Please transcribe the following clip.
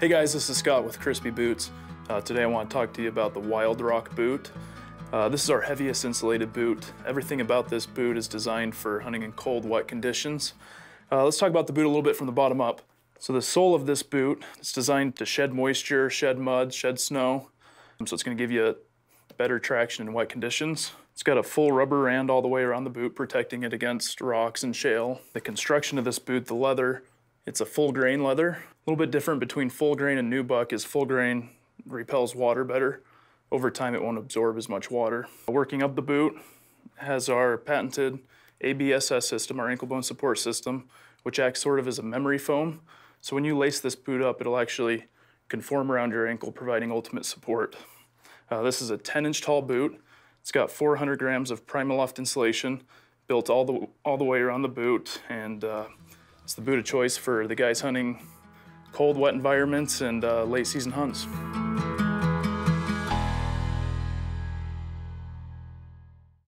Hey guys, this is Scott with Crispi Boots. Uh, today I want to talk to you about the Wild Rock boot. Uh, this is our heaviest insulated boot. Everything about this boot is designed for hunting in cold, wet conditions. Uh, let's talk about the boot a little bit from the bottom up. So the sole of this boot is designed to shed moisture, shed mud, shed snow. So it's going to give you better traction in wet conditions. It's got a full rubber rand all the way around the boot, protecting it against rocks and shale. The construction of this boot, the leather, it's a full grain leather. A little bit different between full grain and nubuck is full grain repels water better. Over time, it won't absorb as much water. Working up the boot has our patented ABSS system, our ankle bone support system, which acts sort of as a memory foam. So when you lace this boot up, it'll actually conform around your ankle, providing ultimate support. Uh, this is a 10 inch tall boot. It's got 400 grams of Primaloft insulation built all the, all the way around the boot. And uh, it's the boot of choice for the guys hunting cold, wet environments and uh, late season hunts.